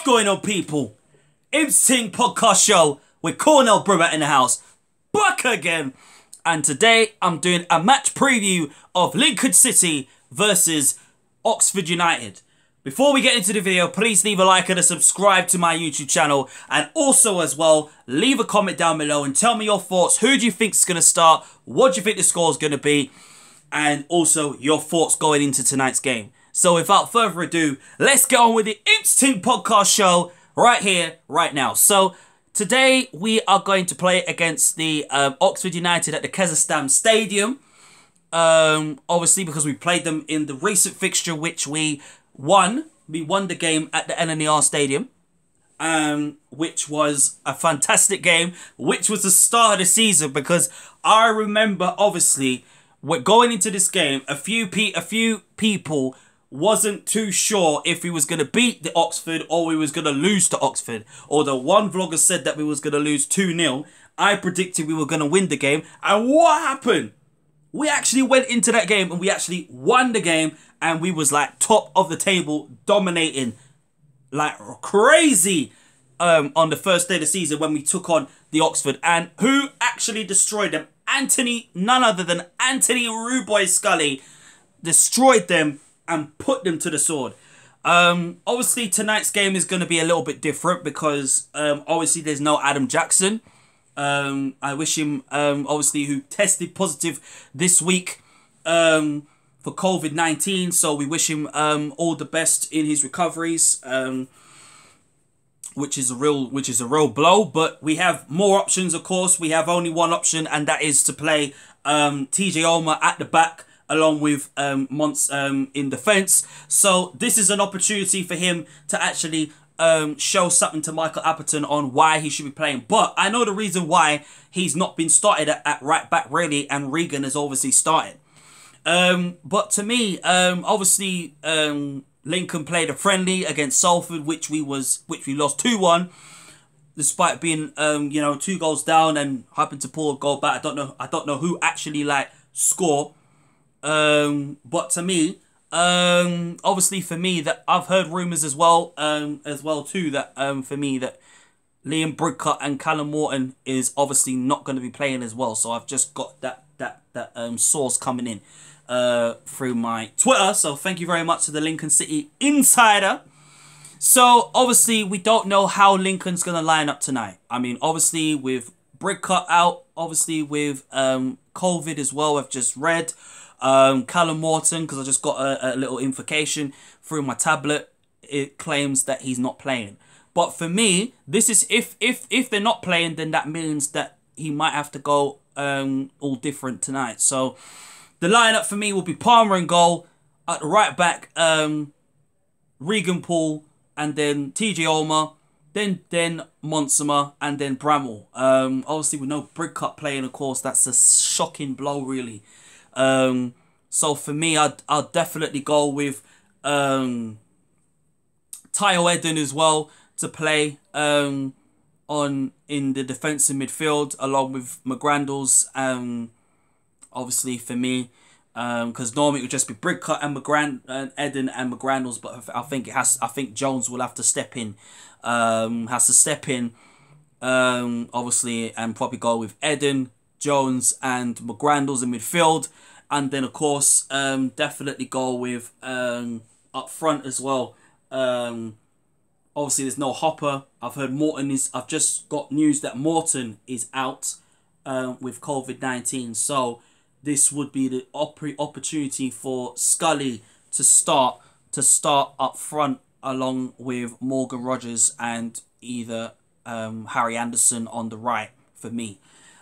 What's going on, people? Imps Ting podcast show with Cornell Brumant in the house. Back again. And today I'm doing a match preview of Lincoln City versus Oxford United. Before we get into the video, please leave a like and a subscribe to my YouTube channel. And also as well, leave a comment down below and tell me your thoughts. Who do you think is going to start? What do you think the score is going to be? And also your thoughts going into tonight's game. So without further ado, let's get on with the Imps Ting podcast show right here, right now. So today we are going to play against the um, Oxford United at the Kazakhstan Stadium. Um, obviously because we played them in the recent fixture which we won. We won the game at the LNER Stadium. Um, which was a fantastic game, which was the start of the season because I remember obviously we're going into this game, a few pe a few people wasn't too sure if we was going to beat the Oxford or we was going to lose to Oxford. Although one vlogger said that we was going to lose 2-0, I predicted we were going to win the game. And what happened? We actually went into that game and we actually won the game and we was like top of the table, dominating like crazy um, on the first day of the season when we took on the Oxford. And who actually destroyed them? Anthony, none other than Anthony Ruboy Scully destroyed them and put them to the sword. Um, obviously, tonight's game is going to be a little bit different because um, obviously there's no Adam Jackson. Um, I wish him, um, obviously, who tested positive this week um, for COVID 19. So we wish him um, all the best in his recoveries. Um, which is a real which is a real blow but we have more options of course we have only one option and that is to play um tj Ulmer at the back along with um, Monts um, in defence. So this is an opportunity for him to actually um, show something to Michael Appleton on why he should be playing. But I know the reason why he's not been started at, at right back really, and Regan has obviously started. Um, but to me, um, obviously, um, Lincoln played a friendly against Salford, which we was which we lost two one, despite being um, you know two goals down and happened to pull a goal back. I don't know. I don't know who actually like score. Um, but to me, um, obviously for me that I've heard rumors as well, um, as well too that um for me that Liam Bridcut and Callum Morton is obviously not going to be playing as well. So I've just got that that that um source coming in uh through my Twitter. So thank you very much to the Lincoln City Insider. So obviously we don't know how Lincoln's going to line up tonight. I mean, obviously with Bridcut out, obviously with um COVID as well. I've just read. Um, Callum Morton, because I just got a, a little invocation through my tablet, it claims that he's not playing. But for me, this is if if if they're not playing, then that means that he might have to go um, all different tonight. So the lineup for me will be Palmer and goal at the right back, um, Regan Poole, and then TJ Ulmer, then then Montsma, and then Bramwell. Um, obviously with no Bridcut playing, of course, that's a shocking blow, really. Um, so for me, I'd, I'll definitely go with um, Tayo Edun as well to play um, on in the defensive midfield along with McGrandles. Um, obviously for me, because um, normally it would just be Bridcut and McGrand and Edun and McGrandles, but I think it has. I think Jones will have to step in. Um, has to step in. Um, obviously, and probably go with Edun, Jones, and McGrandles in midfield and then of course um, definitely go with um, up front as well. Um, obviously, there's no Hopper. I've heard Morton is. I've just got news that Morton is out uh, with COVID nineteen. So this would be the op- opportunity for Scully to start to start up front along with Morgan Rogers and either um, Harry Anderson on the right for me.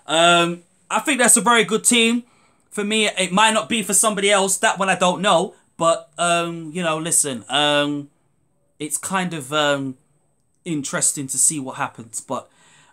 Um, I think that's a very good team for me, it might not be for somebody else. That one I don't know. But um, you know, listen, um, it's kind of um, interesting to see what happens. But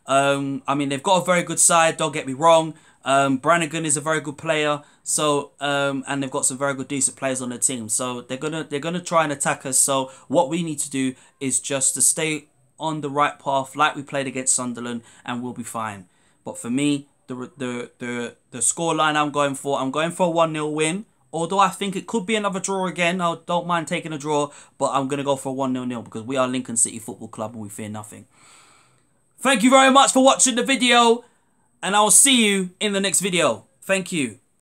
um, I mean, they've got a very good side. Don't get me wrong. Um, Brannigan is a very good player. So um, and they've got some very good, decent players on the team. So they're gonna they're gonna try and attack us. So what we need to do is just to stay on the right path, like we played against Sunderland, and we'll be fine. But for me, the the the the score line I'm going for. I'm going for a one 0 win Although I think it could be another draw again. I don't mind taking a draw. But I'm going to go for a 1 0 0 because we are Lincoln City Football Club and we fear nothing. Thank you very much for watching the video. And I will see you in the next video. Thank you.